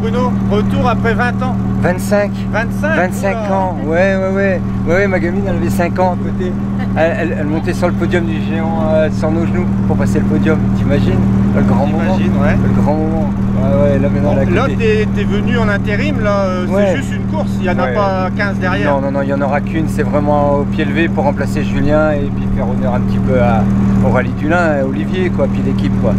Bruno, retour après 20 ans. 25 25 25 oula. ans, ouais, ouais, ouais. Ouais, ouais, ma gamine, elle avait 5 ans à côté. Elle, elle- elle montait sur le podium du géant euh, sur nos genoux pour passer le podium. T'imagines? Le grand moment. Ouais. Le grand moment. Ouais, ouais, là maintenant, Là, t'es t'es venu en intérim, là, euh, Ouais. c'est juste une course, il n'y en a pas 15 derrière. Non, non, non, il n'y en aura qu'une. C'est vraiment au pied levé pour remplacer Julien et puis faire honneur un petit peu à, au rallye du Lin, à Olivier, quoi, puis l'équipe, quoi.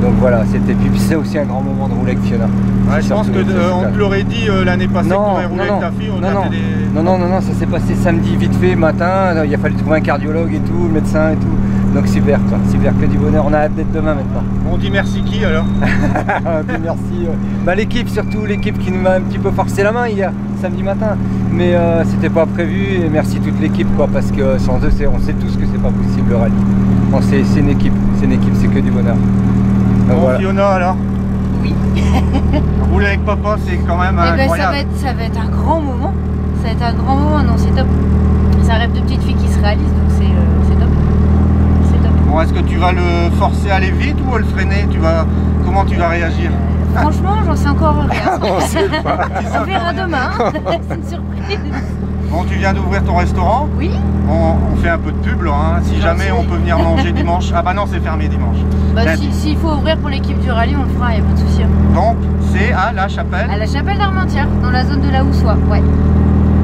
Donc voilà, c'était. Puis c'est aussi un grand moment de rouler avec Fiona. Ouais, je pense que euh, on te l'aurait dit euh, l'année passée tu aurais roulé non, avec ta fille, on Non, non. des... Non, non, non, non, ça s'est passé samedi vite fait, matin. Il a fallu trouver un cardiologue et tout, le médecin et tout. Donc super, quoi. Super que du bonheur. On a hâte d'être demain maintenant. On dit merci qui alors Puis merci. euh, bah, l'équipe surtout, l'équipe qui nous m'a un petit peu forcé la main hier, samedi matin. Mais euh, c'était pas prévu et merci toute l'équipe quoi, parce que sans eux, on sait tous que c'est pas possible le rallye. Bon, c'est une équipe, c'est une équipe, c'est que du bonheur. Donc, Bon, voilà. Fiona alors Oui. Rouler avec papa, c'est quand même Eh ben, ça, incroyable. va être, ça va être un grand moment. Ça va être un grand moment, non, c'est top. C'est un rêve de petite fille qui se réalise, donc c'est euh, c'est top. C'est top. Bon, est-ce que tu vas le forcer à aller vite ou à le freiner? Tu vas... Comment tu vas réagir? Franchement, j'en sais encore rien. On sait pas. On verra demain. c'est une surprise. Bon, tu viens d'ouvrir ton restaurant Oui on, on fait un peu de pub là, hein. si Gentil. jamais on peut venir manger dimanche. Ah bah non, c'est fermé dimanche. Bah, Ben, si- S'il faut ouvrir pour l'équipe du rallye, on le fera, il a pas de souci. hein. Donc, c'est à la chapelle. À la chapelle d'Armentières, dans la zone de la Houssoie, ouais.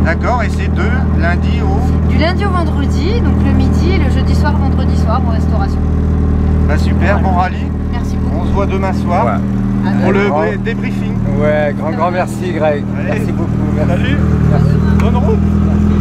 D'accord, et c'est de lundi au. Du lundi au vendredi, donc le midi et le jeudi soir, vendredi soir en restauration. Bah super, bon rallye. Merci beaucoup. On se voit demain soir Ouais. pour le Grand- débriefing. Ouais, grand, grand merci Greg. Allez. Merci beaucoup. Merci. Salut, Merci. Bonne route.